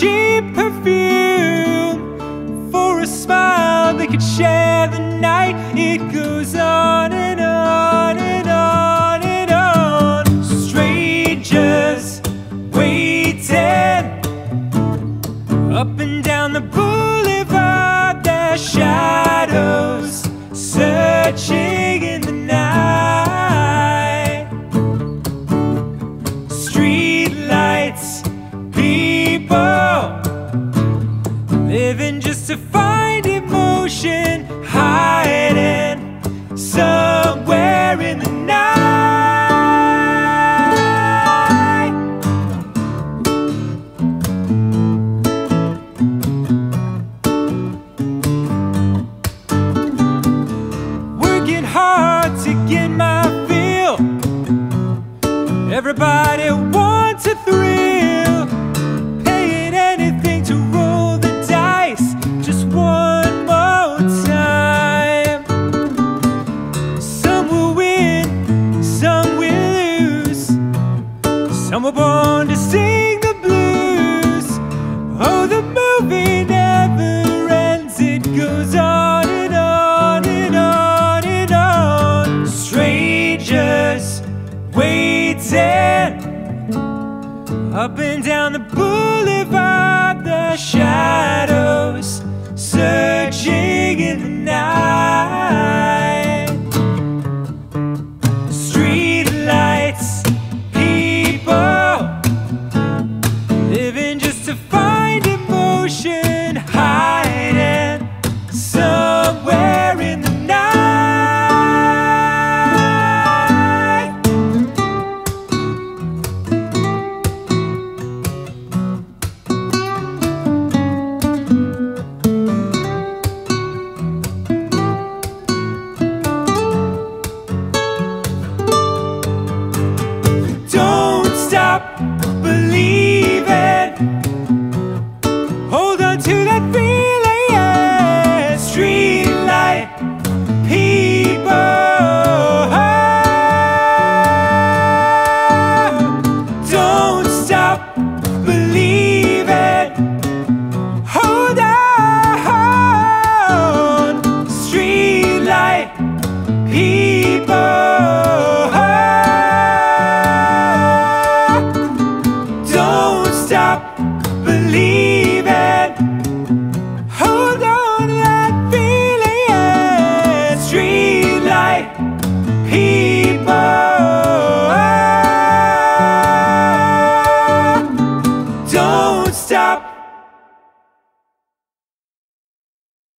Cheap perfume. For a smile they could share the night. It goes on and on and on and on. Strangers waiting up and down the boulevard. Their shadows searching to find emotion, hiding somewhere in the night. Working hard to get my feel. Everybody Some were born to sing the blues. Oh, the movie never ends, it goes on and on and on and on. Strangers waiting up and down the boulevard, the shadows searching